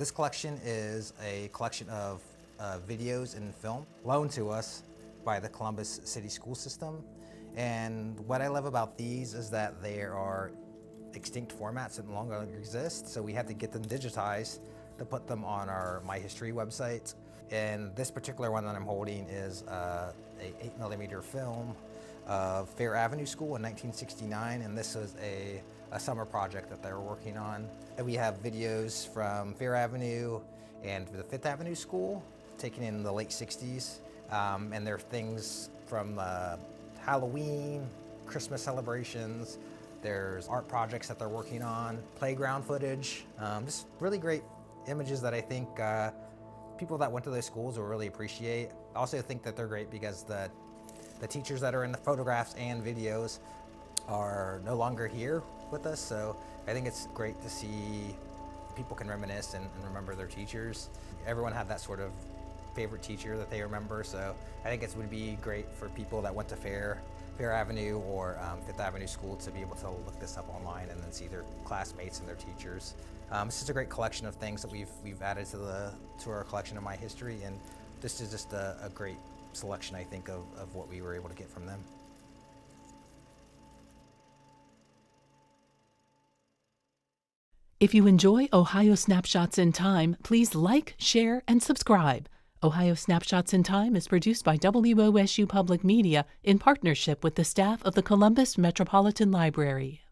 This collection is a collection of uh, videos and film loaned to us by the Columbus City School System. And what I love about these is that they are extinct formats that no longer exist, so we had to get them digitized to put them on our My History website. And this particular one that I'm holding is uh, a 8 millimeter film of Fair Avenue School in 1969, and this was a, a summer project that they were working on. And we have videos from Fair Avenue and the Fifth Avenue School, taken in the late 60s, um, and there are things from uh, Halloween, Christmas celebrations, there's art projects that they're working on, playground footage, um, just really great images that I think uh, people that went to those schools will really appreciate. I also think that they're great because the, the teachers that are in the photographs and videos are no longer here with us, so I think it's great to see people can reminisce and, and remember their teachers. Everyone had that sort of favorite teacher that they remember, so I think it would be great for people that went to Fair Fair Avenue or um, Fifth Avenue School to be able to look this up online and then see their classmates and their teachers. Um, this is a great collection of things that we've we've added to the to our collection of my history, and this is just a, a great selection, I think, of, of what we were able to get from them. If you enjoy Ohio Snapshots in Time, please like, share, and subscribe. Ohio Snapshots in Time is produced by WOSU Public Media in partnership with the staff of the Columbus Metropolitan Library.